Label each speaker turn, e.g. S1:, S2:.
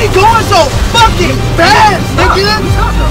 S1: you going so fucking fast, nigga? Hell yeah!